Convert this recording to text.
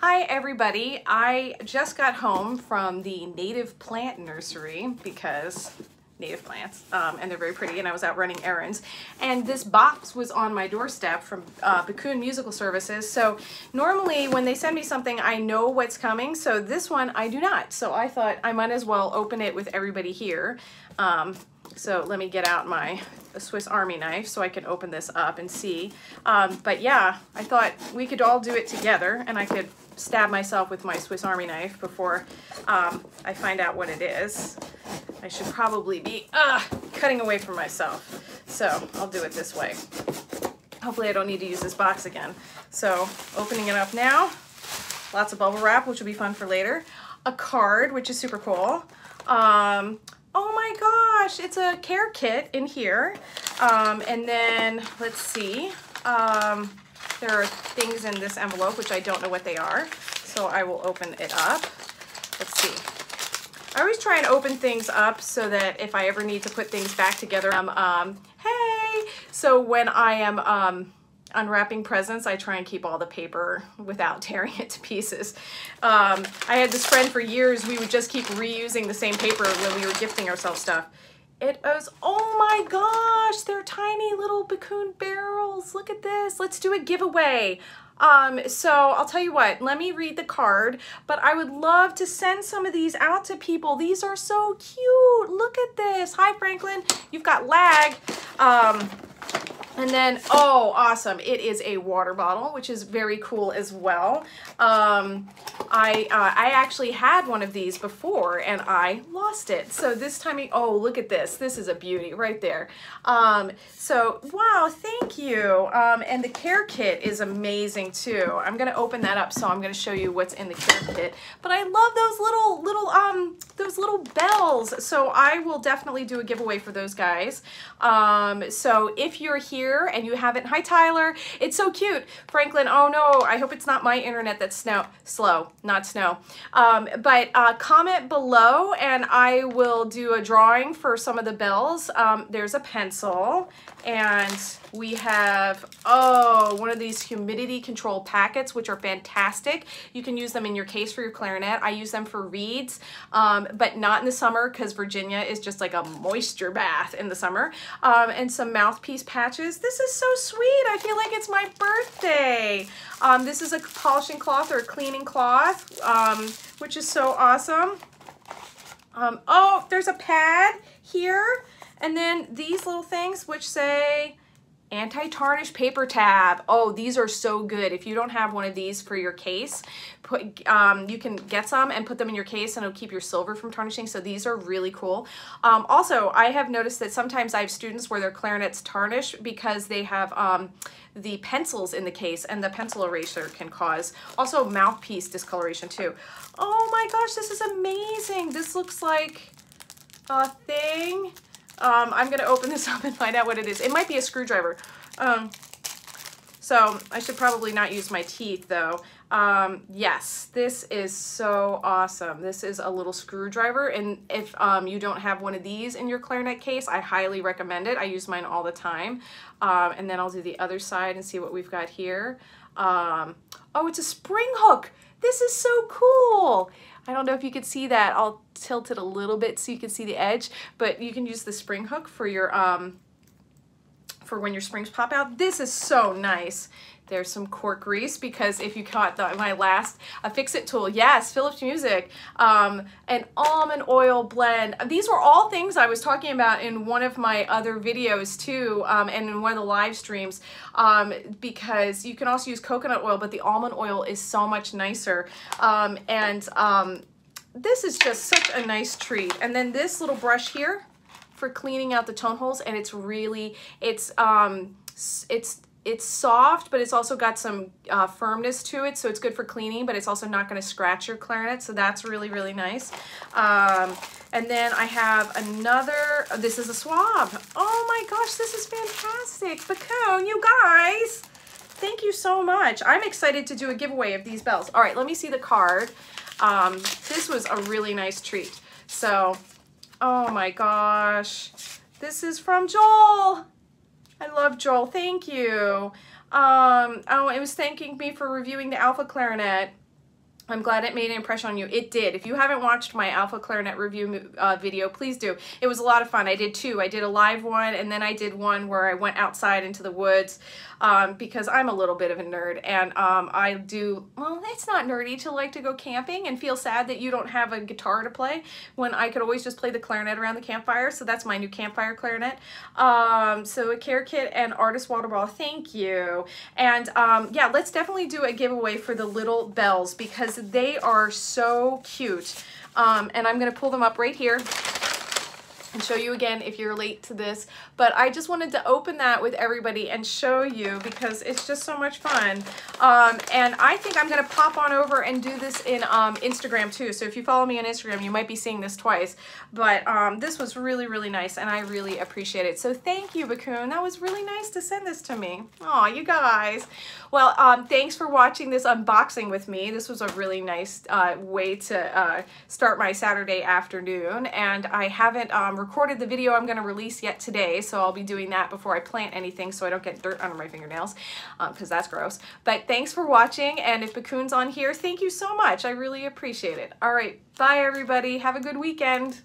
Hi everybody, I just got home from the native plant nursery because native plants um, and they're very pretty and I was out running errands. And this box was on my doorstep from uh, Backun Musical Services. So normally when they send me something I know what's coming. So this one I do not. So I thought I might as well open it with everybody here. Um, so let me get out my Swiss Army knife so I can open this up and see. Um, but yeah, I thought we could all do it together and I could stab myself with my Swiss Army knife before um, I find out what it is. I should probably be uh, cutting away from myself. So I'll do it this way. Hopefully I don't need to use this box again. So opening it up now. Lots of bubble wrap, which will be fun for later. A card, which is super cool. Um, oh my gosh, it's a care kit in here. Um, and then let's see. Um, there are things in this envelope, which I don't know what they are. So I will open it up. Let's see. I always try and open things up so that if I ever need to put things back together, um, um hey! So when I am um, unwrapping presents, I try and keep all the paper without tearing it to pieces. Um, I had this friend for years, we would just keep reusing the same paper when we were gifting ourselves stuff. It was, oh my gosh, they're tiny little Backun barrels. Look at this. Let's do a giveaway. Um, so I'll tell you what, let me read the card, but I would love to send some of these out to people. These are so cute. Look at this. Hi, Franklin. You've got lag. Um, and then, oh, awesome. It is a water bottle, which is very cool as well. Um, I, uh, I actually had one of these before and I lost it. So this time, oh, look at this. This is a beauty right there. Um, so, wow, thank you. Um, and the care kit is amazing too. I'm going to open that up. So I'm going to show you what's in the care kit. But I love those little, little, um, those little bells. So I will definitely do a giveaway for those guys. Um, so if you're here, here and you haven't, hi Tyler, it's so cute. Franklin, oh no, I hope it's not my internet that's snow, slow, not snow. Um, but uh, comment below and I will do a drawing for some of the bells. Um, there's a pencil and we have, oh, one of these humidity control packets, which are fantastic. You can use them in your case for your clarinet. I use them for reeds, um, but not in the summer because Virginia is just like a moisture bath in the summer. Um, and some mouthpiece patches. This is so sweet. I feel like it's my birthday. Um, this is a polishing cloth or a cleaning cloth, um, which is so awesome. Um, oh, there's a pad here. And then these little things which say anti-tarnish paper tab. Oh, these are so good. If you don't have one of these for your case, put um, you can get some and put them in your case and it'll keep your silver from tarnishing. So these are really cool. Um, also, I have noticed that sometimes I have students where their clarinets tarnish because they have um, the pencils in the case and the pencil eraser can cause. Also mouthpiece discoloration too. Oh my gosh, this is amazing. This looks like a thing um, I'm to open this up and find out what it is. It might be a screwdriver. Um, so I should probably not use my teeth though. Um, yes, this is so awesome. This is a little screwdriver and if um, you don't have one of these in your clarinet case, I highly recommend it. I use mine all the time. Um, and then I'll do the other side and see what we've got here. Um, oh, it's a spring hook. This is so cool. I don't know if you could see that. I'll tilt it a little bit so you can see the edge, but you can use the spring hook for your um, for when your springs pop out. This is so nice. There's some cork grease because if you caught the, my last a fix-it tool, yes, Philips Music, um, an almond oil blend. These were all things I was talking about in one of my other videos too, um, and in one of the live streams, um, because you can also use coconut oil, but the almond oil is so much nicer. Um, and um, this is just such a nice treat. And then this little brush here for cleaning out the tone holes, and it's really, it's, um, it's it's soft, but it's also got some uh, firmness to it, so it's good for cleaning, but it's also not going to scratch your clarinet, so that's really, really nice. Um, and then I have another, this is a swab. Oh my gosh, this is fantastic. Backun, you guys, thank you so much. I'm excited to do a giveaway of these bells. All right, let me see the card. Um, this was a really nice treat. So, oh my gosh, this is from Joel. I love Joel. Thank you. Um, oh, it was thanking me for reviewing the Alpha Clarinet. I'm glad it made an impression on you. It did. If you haven't watched my Alpha Clarinet review uh, video, please do. It was a lot of fun. I did two. I did a live one, and then I did one where I went outside into the woods um, because I'm a little bit of a nerd, and um, I do, well, it's not nerdy to like to go camping and feel sad that you don't have a guitar to play when I could always just play the clarinet around the campfire, so that's my new campfire clarinet. Um, so a care kit and artist water ball, thank you. And um, yeah, let's definitely do a giveaway for the little bells because they are so cute. Um, and I'm gonna pull them up right here and show you again if you're late to this. But I just wanted to open that with everybody and show you because it's just so much fun. Um, and I think I'm going to pop on over and do this in um, Instagram too. So if you follow me on Instagram, you might be seeing this twice. But um, this was really, really nice and I really appreciate it. So thank you, Backun. That was really nice to send this to me. Oh, you guys. Well, um, thanks for watching this unboxing with me. This was a really nice uh, way to uh, start my Saturday afternoon. And I haven't um, recorded the video I'm going to release yet today, so I'll be doing that before I plant anything so I don't get dirt under my fingernails, because um, that's gross. But thanks for watching, and if Backun's on here, thank you so much. I really appreciate it. All right, bye everybody. Have a good weekend.